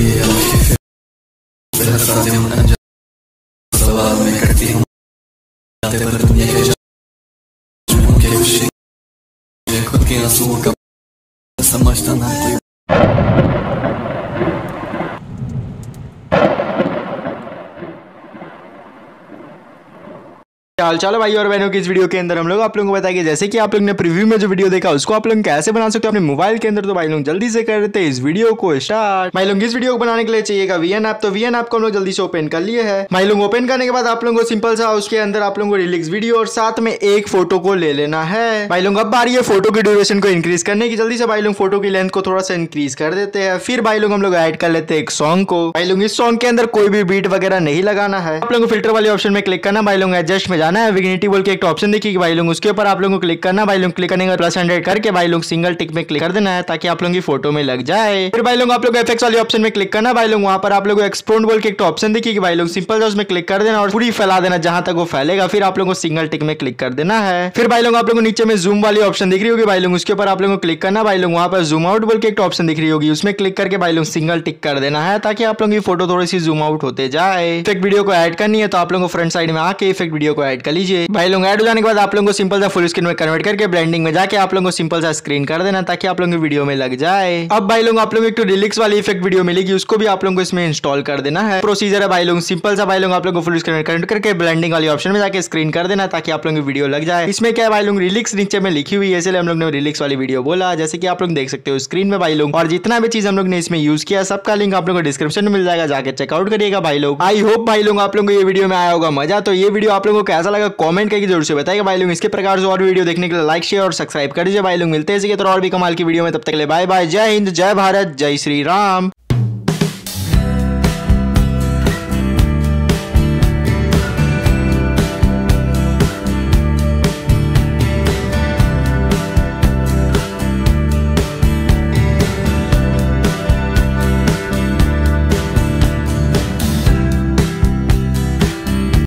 लिए आखिर फिर हंसाते हूँ ना सवाल में करती हूँ जाते पर तुम ये जुनून के खुशी ये खुद के आंसुओं का समझता ना कोई हाल चाल भाई और बहनों की इस वीडियो के अंदर हम लोग आप लोगों को बताएँगे जैसे कि आप लोग ने प्रीव्यू में जो वीडियो देखा, उसको आप लोग कैसे बना सकते हो अपने मोबाइल के अंदर? तो भाई लोग जल्दी से कर देते इस वीडियो को स्टार्ट भाई लोग, इस वीडियो को बनाने के लिए चाहिएगा वीएन ऐप तो वीएन ऐप को हम लोग जल्दी से ओपन कर लिए है। भाई लोग ओपन करने के बाद आप लोगों को सिंपल सा उसके अंदर आप लोगों को रिलिक्स वीडियो और साथ में एक फ़ोटो को ले लेना है। भाई लोग, अब बारी है फ़ोटो की ड्यूरेशन को इंक्रीज करने की। जल्दी से भाई लोग फ़ोटो की लेंथ को थोड़ा सा इंक्रीज कर देते हैं। फिर भाई लोग हम लोग ऐड कर लेते हैं एक सॉन्ग को। भाई लोग, इस सॉन्ग के अंदर कोई भी बीट वगैरह नहीं लगाना है। आप लोगों को फ़िल्टर वाले ऑप्शन में क्लिक करना। भाई लोग एडजस्ट में जाना है। विग्निटी बोल के एक ऑप्शन देखिए भाई लोग, उसके ऊपर आप लोगों को क्लिक करना, भाई लोग क्लिक करने के प्लस हंड्रेड करके भाई लोग सिंगल टिक में क्लिक कर देना है, ताकि आप लोगों की फ़ोटो में लग जाए। फिर भाई लोग, आप लोग एफेक्स वाले ऑप्शन में क्लिक करना, भाई लोग, वहाँ पर आप लोग एक्सप्लोन बोल के एक ऑप्शन देखिए भाई लोग सिंपल उसमें क्लिक कर देना और पूरी फैला देना जहाँ तक वो फैलेगा, फिर आप लोगों को सिंगल टिक में क्लिक कर देना है। फिर भाई लोग, आप लोगों को नीचे में जूम वाली ऑप्शन दिख रही होगी, भाई लोग, उसके ऊपर आप लोगों को क्लिक करना, भाई लोग, वहाँ पर जूम आउट बोल के एक ऑप्शन दिख रही होगी, उसमें क्लिक करके भाई लोग सिंगल टिक कर देना है, ताकि आप लोगों की फ़ोटो थोड़ी सी जूम आउट होते जाए। इफ़ेक्ट वीडियो को ऐड करनी है तो आप लोगों को फ्रंट साइड में आके इफ़ेक्ट वीडियो को ऐड कर लीजिए भाई लोग ऐड हो जाने के बाद आप लोगों को सिंपल सा फुल स्क्रीन में कन्वर्ट करके ब्लेंडिंग में जाके आप लोगों को सिंपल सा स्क्रीन कर देना ताकि आप लोगों की वीडियो में लग जाए अब भाई लोग आप लोगों एक तो रिलिक्स वाली इफ़ेक्ट वीडियो मिलेगी उसको भी आप लोगों को इसमें इंस्टॉल कर देना है प्रोसीजर है भाई लोग सिंपल सा भाई लोग आप लोगों को फुल स्क्रीन में कन्वर्ट करके ब्लेंडिंग वाली ऑप्शन में जाके स्क्रीन कर देना ताकि आप लोगों की वीडियो लग जाए इसमें क्या है भाई लोग रिलिक्स नीचे में लिखी हुई है इसलिए हम लोग ने रिलिक्स वाली वीडियो बोला जैसे कि आप लोग देख सकते हो स्क्रीन में भाई लोग और जितना भी चीज़ हम लोग ने इसमें यूज़ किया सबका लिंक आप लोग को डिस्क्रिप्शन में मिल जाएगा जाके चेकआउट करिएगा भाई लोग आई होप भाई लोग आप लोगों को ये वीडियो में आया होगा मज़ा तो ये वीडियो आप लोगों को कैसा लगा कमेंट करके ज़रूर से बताएगा भाई लोग, इसके प्रकार से और वीडियो देखने के लिए लाइक शेयर और सब्सक्राइब कर दीजिए। भाई लोग, मिलते हैं इसी के तरह और भी कमाल की वीडियो में। तब तक लिए बाय बाय जय हिंद, जय भारत, जय श्री राम।